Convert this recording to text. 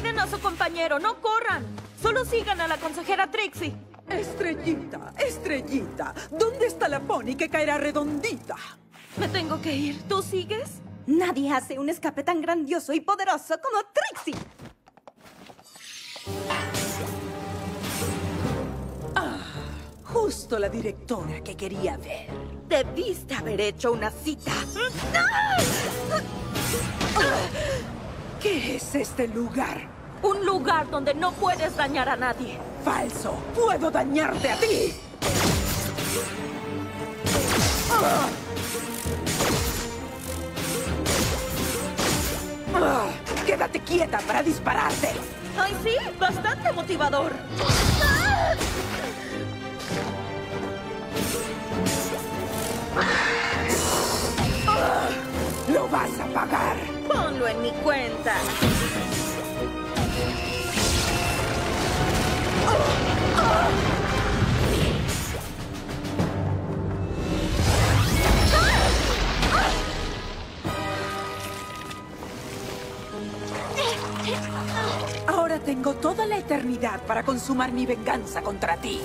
Cuiden a su compañero, no corran. Solo sigan a la consejera Trixie. Estrellita, estrellita, ¿dónde está la pony que caerá redondita? Me tengo que ir. ¿Tú sigues? Nadie hace un escape tan grandioso y poderoso como Trixie. Justo la directora que quería ver. Debiste haber hecho una cita. ¿Qué es este lugar? Un lugar donde no puedes dañar a nadie. Falso. Puedo dañarte a ti. Ah. Ah, Quédate quieta para dispararte. ¡Ay, sí! Bastante motivador. Lo vas a pagar. Ponlo en mi cuenta. Ahora tengo toda la eternidad para consumar mi venganza contra ti.